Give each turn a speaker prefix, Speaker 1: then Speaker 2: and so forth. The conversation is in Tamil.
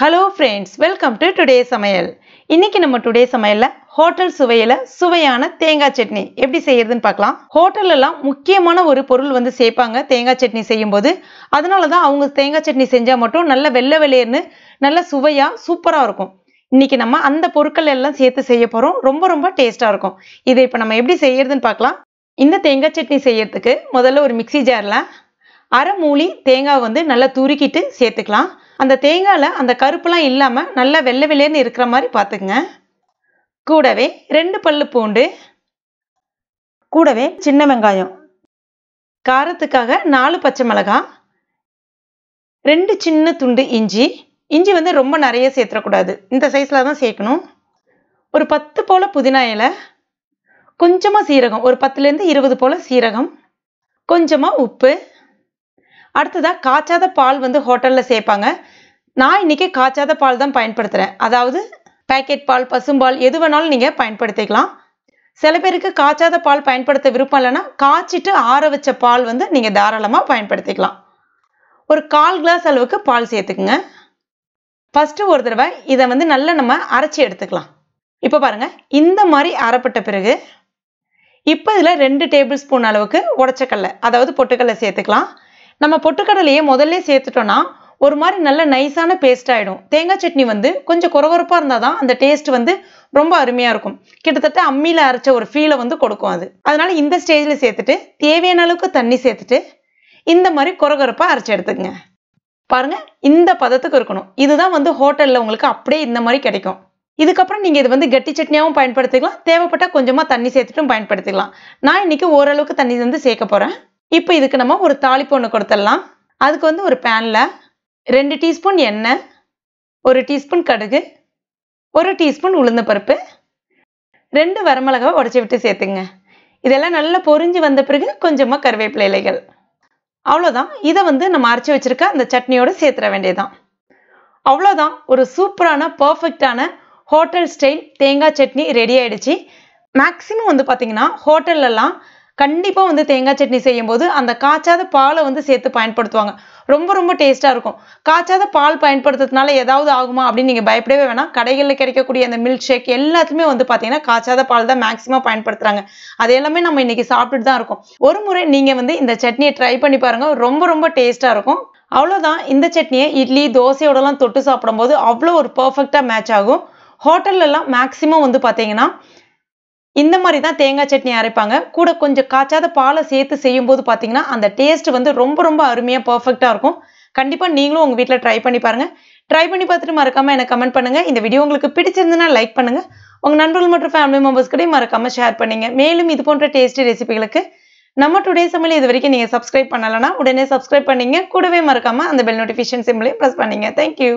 Speaker 1: Hello friends welcome to today சமையல். இன்னைக்கு நம்ம டுடே சமையலில் ஹோட்டல் சுவையில் சுவையான தேங்காய் சட்னி. எப்படி செய்யறதுன்னு பார்க்கலாம். ஹோட்டல்ல எல்லாம் முக்கியமான ஒரு பொருள் வந்து சேர்ப்பாங்க தேங்காய் சட்னி செய்யும்போது. அதனால தான் அவங்க தேங்காய் சட்னி செஞ்சால் மட்டும் நல்ல வெள்ளை வெளியேன்னு நல்ல சுவையாக சூப்பராக இருக்கும். இன்னைக்கு நம்ம அந்த பொருட்கள் எல்லாம் சேர்த்து செய்ய போகிறோம் ரொம்ப ரொம்ப டேஸ்ட்டாக இருக்கும். இதை இப்போ நம்ம எப்படி செய்யறதுன்னு பார்க்கலாம். இந்த தேங்காய் சட்னி செய்யறதுக்கு முதல்ல ஒரு மிக்ஸி ஜாரில் அரை மூலி தேங்காய் வந்து நல்லா துருக்கிட்டு சேர்த்துக்கலாம். அந்த தேங்காயில் அந்த கருப்புலாம் இல்லாமல் நல்லா வெள்ளை வெள்ளையர்னு இருக்கிற மாதிரி பார்த்துக்குங்க. கூடவே ரெண்டு பல்லு பூண்டு கூடவே சின்ன வெங்காயம் காரத்துக்காக நாலு பச்சை மிளகாய் ரெண்டு சின்ன துண்டு இஞ்சி. இஞ்சி வந்து ரொம்ப நிறைய சேர்த்துடக்கூடாது இந்த சைஸில் தான் சேர்க்கணும். ஒரு பத்து போல் புதினா இலை கொஞ்சமாக சீரகம் ஒரு பத்துலேருந்து இருபது போல் சீரகம் கொஞ்சமாக உப்பு. அடுத்ததாக காய்ச்சாத பால் வந்து ஹோட்டலில் சேர்ப்பாங்க. நான் இன்றைக்கி காய்ச்சாத பால் தான் பயன்படுத்துகிறேன் அதாவது பேக்கெட் பால் பசும்பால் எது வேணாலும் நீங்கள் பயன்படுத்திக்கலாம். சில பேருக்கு காய்ச்சாத பால் பயன்படுத்த விருப்பம் இல்லைன்னா காய்ச்சிட்டு ஆற வச்ச பால் வந்து நீங்கள் தாராளமாக பயன்படுத்திக்கலாம். ஒரு கால் கிளாஸ் அளவுக்கு பால் சேர்த்துக்குங்க. ஃபஸ்ட்டு ஒரு தடவை இதை வந்து நல்லா நம்ம அரைச்சி எடுத்துக்கலாம். இப்போ பாருங்கள் இந்த மாதிரி அரைப்பட்ட பிறகு இப்போ இதில் ரெண்டு டேபிள் ஸ்பூன் அளவுக்கு உடச்சக்கடலை அதாவது பொட்டுக்கடலை சேர்த்துக்கலாம். நம்ம பொட்டுக்கடலையே முதல்ல சேர்த்துட்டோன்னா ஒரு மாதிரி நல்ல நைஸான பேஸ்ட் ஆகிடும் தேங்காய் சட்னி வந்து கொஞ்சம் குறகுறப்பாக இருந்தால் தான் அந்த டேஸ்ட் வந்து ரொம்ப அருமையாக இருக்கும். கிட்டத்தட்ட அம்மியில் அரைச்ச ஒரு ஃபீலை வந்து கொடுக்கும் அது. அதனால இந்த ஸ்டேஜில் சேர்த்துட்டு தேவையான அளவுக்கு தண்ணி சேர்த்துட்டு இந்த மாதிரி குறகுறப்பாக அரைச்சி எடுத்துக்கங்க. பாருங்க இந்த பதத்துக்கு இருக்கணும். இதுதான் வந்து ஹோட்டலில் உங்களுக்கு அப்படியே இந்த மாதிரி கிடைக்கும். இதுக்கப்புறம் நீங்கள் இது வந்து கட்டி சட்னியாகவும் பயன்படுத்திக்கலாம். தேவைப்பட்டால் கொஞ்சமாக தண்ணி சேர்த்துட்டும் பயன்படுத்திக்கலாம். நான் இன்னைக்கு ஓரளவுக்கு தண்ணி வந்து சேர்க்க போகிறேன் இப்போ இதுக்கு நம்ம ஒரு தாளிப்பு ஒன்று கொடுத்துடலாம். அதுக்கு வந்து ஒரு பேனில் ரெண்டு டீஸ்பூன் எண்ணெய் ஒரு டீஸ்பூன் கடுகு ஒரு டீஸ்பூன் உளுந்த பருப்பு ரெண்டு வரமிளகாவை உடச்சி விட்டு சேர்த்துங்க. இதெல்லாம் நல்லா பொரிஞ்சு வந்த பிறகு கொஞ்சமாக கருவேப்பிலை இலைகள். அவ்வளோதான் இதை வந்து நம்ம அரைச்சி வச்சுருக்க அந்த சட்னியோடு சேர்த்துற வேண்டியதுதான். அவ்வளோதான் ஒரு சூப்பரான பர்ஃபெக்டான ஹோட்டல் ஸ்டைல் தேங்காய் சட்னி ரெடி ஆகிடுச்சு மேக்ஸிமம் வந்து பார்த்தீங்கன்னா ஹோட்டல்லலாம் கண்டிப்பாக வந்து தேங்காய் சட்னி செய்யும்போது அந்த காய்ச்சாத பாலை வந்து சேர்த்து பயன்படுத்துவாங்க. ரொம்ப ரொம்ப டேஸ்ட்டாக இருக்கும். காய்ச்சாத பால் பயன்படுத்துறதுனால ஏதாவது ஆகுமா அப்படின்னு நீங்கள் பயப்படவே வேணாம். கடைகளில் கிடைக்கக்கூடிய அந்த மில்க் ஷேக் எல்லாத்துமே வந்து பார்த்தீங்கன்னா காய்ச்சாத பால் தான் மேக்ஸிமம் பயன்படுத்துகிறாங்க அது எல்லாமே நம்ம இன்றைக்கி சாப்பிட்டுட்டு தான் இருக்கோம். ஒரு முறை நீங்கள் வந்து இந்த சட்னியை ட்ரை பண்ணி பாருங்கள் ரொம்ப ரொம்ப டேஸ்ட்டாக இருக்கும். அவ்வளோதான் இந்த சட்னியை இட்லி தோசையோடலாம் தொட்டு சாப்பிடும்போது அவ்வளோ ஒரு பர்ஃபெக்டாக மேட்ச் ஆகும். ஹோட்டல்லலாம் மேக்ஸிமம் வந்து பார்த்தீங்கன்னா இந்த மாதிரி தான் தேங்காய் சட்னி அரைப்பாங்க. கூட கொஞ்சம் காய்ச்சாத பாலை சேர்த்து செய்யும்போது பார்த்தீங்கன்னா அந்த டேஸ்ட் வந்து ரொம்ப ரொம்ப அருமையாக பர்ஃபெக்டாக இருக்கும். கண்டிப்பாக நீங்களும் உங்கள் வீட்டில் ட்ரை பண்ணி பாருங்கள் ட்ரை பண்ணி பார்த்துட்டு மறக்காமல் எனக்கு கமெண்ட் பண்ணுங்கள் இந்த வீடியோ உங்களுக்கு பிடிச்சிருந்துன்னா லைக் பண்ணுங்கள் உங்கள் நண்பர்கள் மற்றும் ஃபேமிலி மெம்பர்ஸ் கூட மறக்காமல் ஷேர் பண்ணுங்க. மேலும் இது போன்ற டேஸ்டி ரெசிபிகளுக்கு நம்ம டுடே சமையல் இது வரைக்கும் நீங்கள் சப்ஸ்கிரைப் பண்ணலைன்னா உடனே சப்ஸ்கிரைப் பண்ணீங்க. கூடவே மறக்காமல் அந்த பெல் நோட்டிஃபிகேஷன் சிம்லையும் ப்ரெஸ் பண்ணிங்க. Thank you